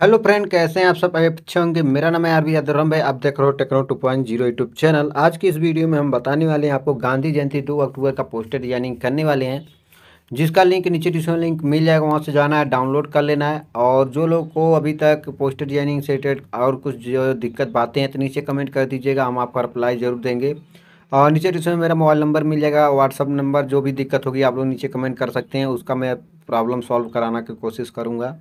Hello friend, कैसे हैं आप सब? अच्छे होंगे। मेरा नाम है आरबी यादव भाई। आप देख रहे हो Techno two point zero YouTube channel. आज की इस वीडियो में हम बताने वाले हैं आपको गांधी जयंती दो अक्टूबर का पोस्टर डिज़ाइनिंग करने वाले हैं, जिसका लिंक नीचे डिस्क्रिप्शन लिंक मिल जाएगा, वहाँ से जाना है, डाउनलोड कर लेना है। और जो लोग को अभी तक पोस्टर डिज़ाइनिंग से रिलेटेड और कुछ जो दिक्कत बातें हैं तो नीचे कमेंट कर दीजिएगा, हम आपका रिप्लाई ज़रूर देंगे। और नीचे डिस्क्रिप्शन में मेरा मोबाइल नंबर मिल जाएगा व्हाट्सअप नंबर, जो भी दिक्कत होगी आप लोग नीचे कमेंट कर सकते हैं, उसका मैं प्रॉब्लम सॉल्व कराना की कोशिश करूँगा।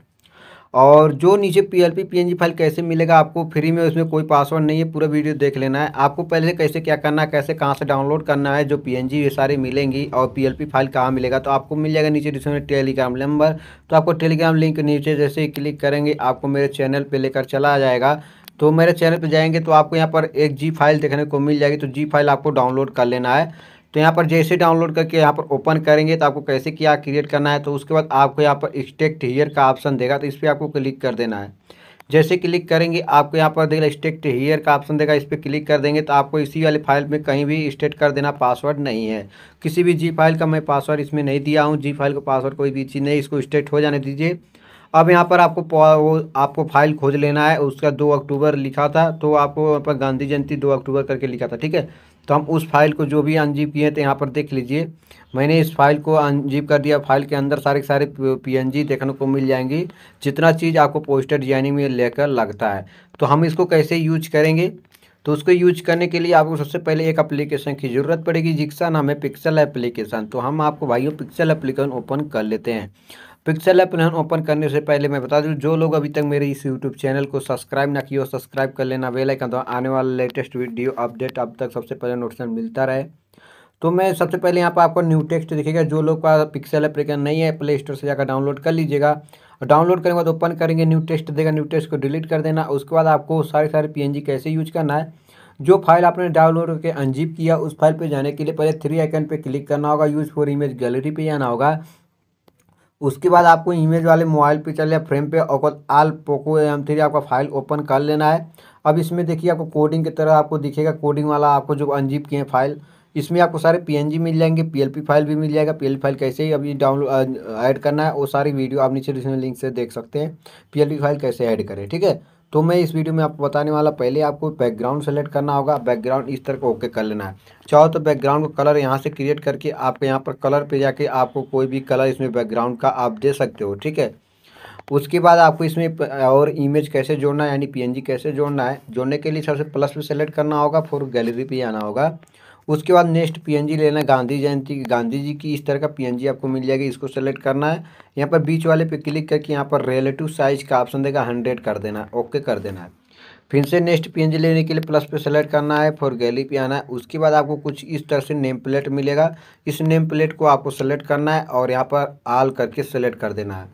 और जो नीचे पी एल फ़ाइल कैसे मिलेगा आपको फ्री में, उसमें कोई पासवर्ड नहीं है, पूरा वीडियो देख लेना है। आपको पहले कैसे क्या करना है, कैसे कहाँ से डाउनलोड करना है, जो पी एन जी ये सारे मिलेंगी और पी एल पी फ़ाइल कहाँ मिलेगा तो आपको मिल जाएगा नीचे डिस्क्रिप्शन में टेलीग्राम नंबर तो आपको टेलीग्राम लिंक नीचे जैसे ही क्लिक करेंगे, आपको मेरे चैनल पर लेकर चला आ जाएगा। तो मेरे चैनल पर जाएँगे तो आपको यहाँ पर एक जी फ़ाइल देखने को मिल जाएगी तो जी फ़ाइल आपको डाउनलोड कर लेना है। तो यहाँ पर जैसे डाउनलोड करके यहाँ पर ओपन करेंगे तो आपको कैसे क्या क्रिएट करना है तो उसके बाद आपको यहाँ पर स्टेक्ट हीयर का ऑप्शन देगा तो इस पर आपको क्लिक कर देना है। जैसे क्लिक करेंगे, आपको यहाँ पर देगा स्टेक्ट हीयर का ऑप्शन देगा, इस पर क्लिक कर देंगे तो आपको इसी वाले फ़ाइल में कहीं भी स्टेट कर देना पासवर्ड नहीं है। किसी भी जी फ़ाइल का मैं पासवर्ड इसमें नहीं दिया हूँ जी फ़ाइल का पासवर्ड कोई भी चीज़ नहीं, इसको स्टेट हो जाने दीजिए। अब यहाँ पर आपको वो, आपको फ़ाइल खोज लेना है, उसका दो अक्टूबर लिखा था तो आपको यहाँ पर गांधी जयंती दो अक्टूबर करके लिखा था, ठीक है? तो हम उस फ़ाइल को जो भी अनजीप किए थे यहाँ पर देख लीजिए। मैंने इस फ़ाइल को अनजीप कर दिया। फ़ाइल के अंदर सारे सारे पीएनजी देखने को मिल जाएँगी। जितना चीज़ आपको पोस्टर डिज़ाइनिंग में लेकर लगता है। तो हम इसको कैसे यूज़ करेंगे? तो उसको यूज़ करने के लिए आपको सबसे पहले एक एप्लीकेशन की ज़रूरत पड़ेगी। जिसका नाम है पिक्सल एप्लीकेशन तो हम आपको भाइयों पिक्सल एप्लीकेशन ओपन कर लेते हैं। पिक्सल ऐप ओपन करने से पहले मैं बता दूँ, जो लोग अभी तक मेरे इस यूट्यूब चैनल को सब्सक्राइब ना किए हो सब्सक्राइब कर लेना बेल आइकन तो आने वाला लेटेस्ट वीडियो अपडेट अब तक सबसे पहले नोटिफिकेशन मिलता रहे। तो मैं सबसे पहले यहाँ पर आपको न्यू टेक्स्ट दिखेगा। जो लोग का पिक्सल ऐप एप्लीकेशन नहीं है प्ले स्टोर से जाकर डाउनलोड कर लीजिएगा। और डाउनलोड करने के बाद ओपन करेंगे न्यू टेक्स्ट देगा न्यू टेक्स्ट को डिलीट कर देना। उसके बाद आपको सारे सारे पी कैसे यूज़ करना है, जो फ़ाइल आपने डाउनलोड करके अनजिप किया, उस फ़ाइल पे जाने के लिए पहले थ्री आइकन पे क्लिक करना होगा। यूज़ फॉर इमेज गैलरी पे जाना होगा। उसके बाद आपको इमेज वाले मोबाइल पे चले फ्रेम पे और आल पोको एम थ्री आपका फ़ाइल ओपन कर लेना है। अब इसमें देखिए आपको कोडिंग की तरह आपको दिखेगा। कोडिंग वाला आपको जो अनजिप किए हैं फ़ाइल इसमें आपको सारे पीएनजी मिल जाएँगे पीएलपी फ़ाइल भी मिल जाएगा। पीएलपी फ़ाइल कैसे ही अभी डाउनलोड ऐड करना है, वो सारी वीडियो आप नीचे लिंक से देख सकते हैं। पीएलपी फ़ाइल कैसे ऐड करें, ठीक है? तो मैं इस वीडियो में आपको बताने वाला, पहले आपको बैकग्राउंड सेलेक्ट करना होगा। बैकग्राउंड इस तरह को ओके कर लेना है। चाहो तो बैकग्राउंड को कलर यहाँ से क्रिएट करके आपके यहाँ पर कलर पे जाके आपको कोई भी कलर इसमें बैकग्राउंड का आप दे सकते हो, ठीक है? उसके बाद आपको इसमें और इमेज कैसे जोड़ना है, यानी पीएनजी कैसे जोड़ना है, जोड़ने के लिए सबसे प्लस पे सेलेक्ट करना होगा, फिर गैलरी पे आना होगा। उसके बाद नेक्स्ट पीएनजी लेना गांधी जयंती, गांधी जी की इस तरह का पीएनजी आपको मिल जाएगी, इसको सेलेक्ट करना है। यहाँ पर बीच वाले पे क्लिक करके यहाँ पर रिलेटिव साइज़ का ऑप्शन देगा हंड्रेड कर देना है ओके कर देना है। फिर से नेक्स्ट पीएनजी लेने के लिए प्लस पे सेलेक्ट करना है फॉर गैली पे आना है। उसके बाद आपको कुछ इस तरह से नेम प्लेट मिलेगा, इस नेम प्लेट को आपको सेलेक्ट करना है और यहाँ पर आल करके सेलेक्ट कर देना है।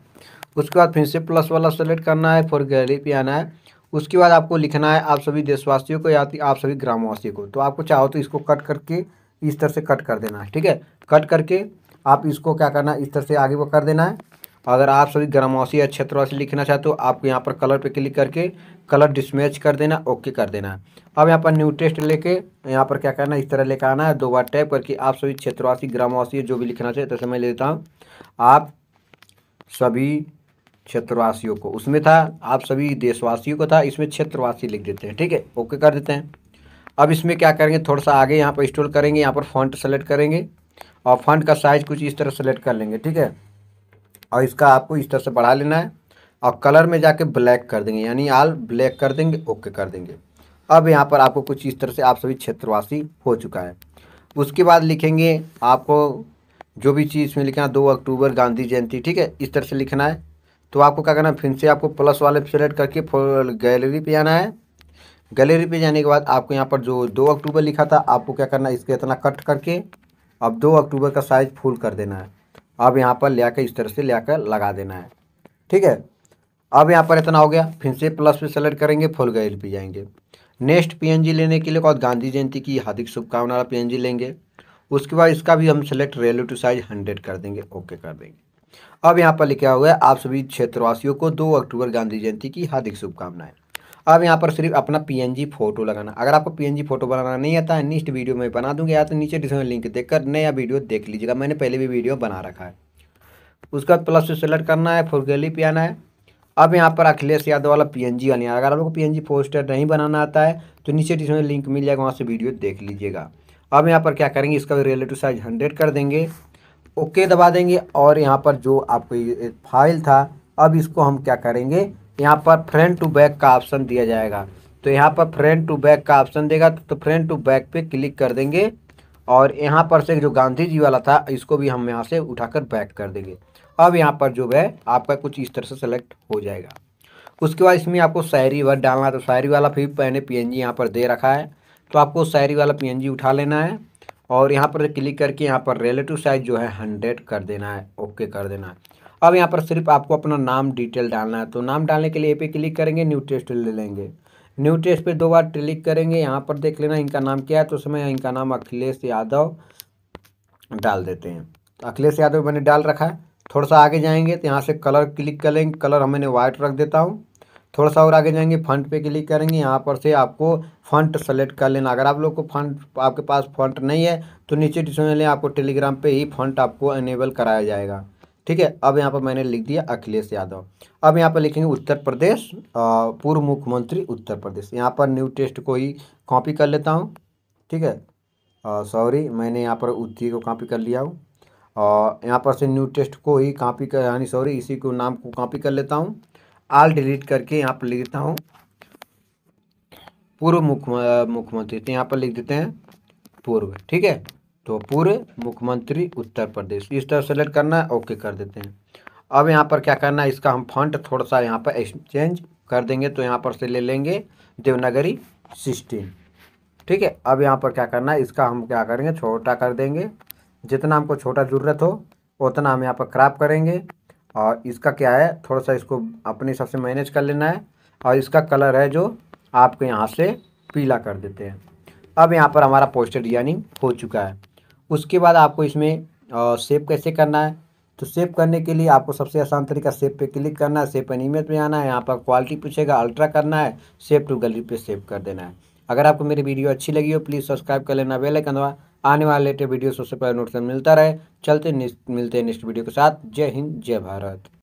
उसके बाद फिर से प्लस वाला सेलेक्ट करना है फॉर गैली पे आना है। उसके बाद आपको लिखना है आप सभी देशवासियों को या आप सभी ग्रामवासियों को। तो आपको चाहो तो इसको कट करके इस तरह से कट कर देना है, ठीक है? कट करके आप इसको क्या करना है, इस तरह से आगे वो कर देना है। अगर आप सभी ग्रामवासी या क्षेत्रवासी लिखना चाहते हो, आपको यहाँ पर कलर पे क्लिक करके कलर डिसमैच कर देना ओके कर देना है। अब यहाँ पर न्यू टेस्ट लेके यहाँ पर क्या करना है, इस तरह लेकर आना है, दो बार टैप करके आप सभी क्षेत्रवासी, ग्रामवासी जो भी लिखना चाहिए तो मैं लेता हूँ। आप सभी क्षेत्रवासियों को। उसमें था, आप सभी देशवासियों को था, इसमें क्षेत्रवासी लिख देते हैं, ठीक है? ओके कर देते हैं। अब इसमें क्या करेंगे? थोड़ा सा आगे यहाँ पर इंस्टॉल करेंगे, यहाँ पर फंट सेलेक्ट करेंगे और फंट का साइज़ कुछ इस तरह सेलेक्ट कर लेंगे, ठीक है? और इसका आपको इस तरह से बढ़ा लेना है और कलर में जाके ब्लैक कर देंगे, यानी आल ब्लैक कर देंगे ओके कर देंगे। अब यहाँ पर आपको कुछ इस तरह से आप सभी क्षेत्रवासी हो चुका है। उसके बाद लिखेंगे आपको जो भी चीज़ में लिखना दो अक्टूबर गांधी जयंती, ठीक है? इस तरह से लिखना है। तो आपको क्या करना है? फिर से आपको प्लस वाले सेलेक्ट करके गैलरी पे जाना है। गैलरी पे जाने के बाद आपको यहाँ पर जो दो अक्टूबर लिखा था, आपको क्या करना है? इसके इतना कट करके अब दो अक्टूबर का साइज़ फुल कर देना है। अब यहाँ पर ले इस तरह से ले लगा देना है। ठीक है? अब यहाँ पर इतना हो गया। फिर से प्लस पे सेलेक्ट करेंगे फुल गैलरी पे जाएँगे। नेक्स्ट पीएनजी लेने के लिए और गांधी जयंती की हार्दिक शुभकामना पीएनजी लेंगे। उसके बाद इसका भी हम सेलेक्ट रिलेटिव साइज़ हंड्रेड कर देंगे। ओके कर देंगे। अब यहाँ पर लिखा हुआ है, आप सभी क्षेत्रवासियों को दो अक्टूबर गांधी जयंती की हार्दिक शुभकामनाएँ। अब यहाँ पर सिर्फ़ अपना पीएनजी फ़ोटो लगाना। अगर आपको पीएनजी फ़ोटो बनाना नहीं आता है नेक्स्ट वीडियो में बना दूँगा। या तो नीचे डिस्क्रिप्शन लिंक देखकर नया वीडियो देख लीजिएगा। मैंने पहले भी वीडियो बना रखा है। उसका प्लस सेलेक्ट करना है फोर गैली पे आना है। अब यहाँ पर अखिलेश यादव वाला पीएनजी वाली अगर आप लोग को पीएनजी पोस्टर नहीं बनाना आता है तो नीचे डिस्क्रिप्शन लिंक मिल जाएगा, वहाँ से वीडियो देख लीजिएगा। अब यहाँ पर क्या करेंगे? इसका रिलेटिव साइज़ हंड्रेड कर देंगे। ओके दबा देंगे और यहाँ पर जो आपको ये फ़ाइल था, अब इसको हम क्या करेंगे? यहाँ पर फ्रंट टू बैक का ऑप्शन दिया जाएगा। तो यहाँ पर फ्रंट टू बैक का ऑप्शन देगा तो फ्रंट टू बैक पे क्लिक कर देंगे और यहाँ पर से जो गांधी जी वाला था, इसको भी हम यहाँ से उठाकर बैक कर देंगे। अब यहाँ पर जो है, आपका कुछ इस तरह से सेलेक्ट हो जाएगा। उसके बाद इसमें आपको शायरी वर्ड डालना है तो शायरी वाला फिर मैंने पी एन यहाँ पर दे रखा है। तो आपको शायरी वाला जी उठा लेना है। और यहाँ पर क्लिक करके यहाँ पर रिलेटिव साइज़ जो है हंड्रेड कर देना है ओके कर देना है। अब यहाँ पर सिर्फ़ आपको अपना नाम डिटेल डालना है तो नाम डालने के लिए ए पे क्लिक करेंगे न्यू टेस्ट ले लेंगे। न्यू टेस्ट पे दो बार क्लिक करेंगे, यहाँ पर देख लेना इनका नाम क्या है तो उसमें इनका नाम अखिलेश यादव डाल देते हैं। तो अखिलेश यादव मैंने डाल रखा है, थोड़ा सा आगे जाएँगे तो यहाँ से कलर क्लिक कर लेंगे कलर मैंने व्हाइट रख देता हूँ। थोड़ा सा और आगे जाएँगे फंट पे क्लिक करेंगे, यहाँ पर से आपको फंट सेलेक्ट कर लेना। अगर आप लोग को फंट आपके पास फंट नहीं है तो नीचे डिस्क्रिप्शन आपको टेलीग्राम पे ही फंट आपको इनेबल कराया जाएगा। ठीक है? अब यहाँ पर मैंने लिख दिया अखिलेश यादव। अब यहाँ पर लिखेंगे उत्तर प्रदेश पूर्व मुख्यमंत्री उत्तर प्रदेश। यहाँ पर न्यू टेस्ट को ही कॉपी कर लेता हूँ। ठीक है? सॉरी मैंने यहाँ पर उसी को कॉपी कर लिया हूँ। और यहाँ पर से न्यू टेस्ट को ही कॉपी कर, यानी सॉरी इसी को नाम को कॉपी कर लेता हूँ। आल डिलीट करके यहाँ पर लिख देता हूँ। पूर्व मुख्य मुख्यमंत्री तो यहाँ पर लिख देते हैं पूर्व, ठीक है? तो पूर्व मुख्यमंत्री उत्तर प्रदेश, इस तरह सेलेक्ट करना है ओके कर देते हैं। अब यहाँ पर क्या करना है? इसका हम फंड थोड़ा सा यहाँ पर एक्सचेंज कर देंगे तो यहाँ पर से ले लेंगे देवनागरी सिक्सटीन ठीक है? अब यहाँ पर क्या करना है? इसका हम क्या करेंगे? छोटा कर देंगे। जितना हमको छोटा ज़रूरत हो, उतना हम यहाँ पर क्रॉप करेंगे। और इसका क्या है? थोड़ा सा इसको अपने हिसाब से मैनेज कर लेना है और इसका कलर है जो आपको यहाँ से पीला कर देते हैं। अब यहाँ पर हमारा पोस्टर डिज़ाइनिंग हो चुका है। उसके बाद आपको इसमें सेव कैसे करना है? तो सेव करने के लिए आपको सबसे आसान तरीका सेव पे क्लिक करना है, सेव एन इमेज में आना है, यहाँ पर क्वालिटी पूछेगा, अल्ट्रा करना है, सेव टू गैलरी पे सेव कर देना है। अगर आपको मेरी वीडियो अच्छी लगी हो, प्लीज़ सब्सक्राइब कर लेना, बेल आइकन दबा आने वाले लेटेस्ट वीडियो सबसे पहले नोटिफिकेशन मिलता रहे। चलते मिलते हैं नेक्स्ट वीडियो के साथ। जय हिंद, जय भारत।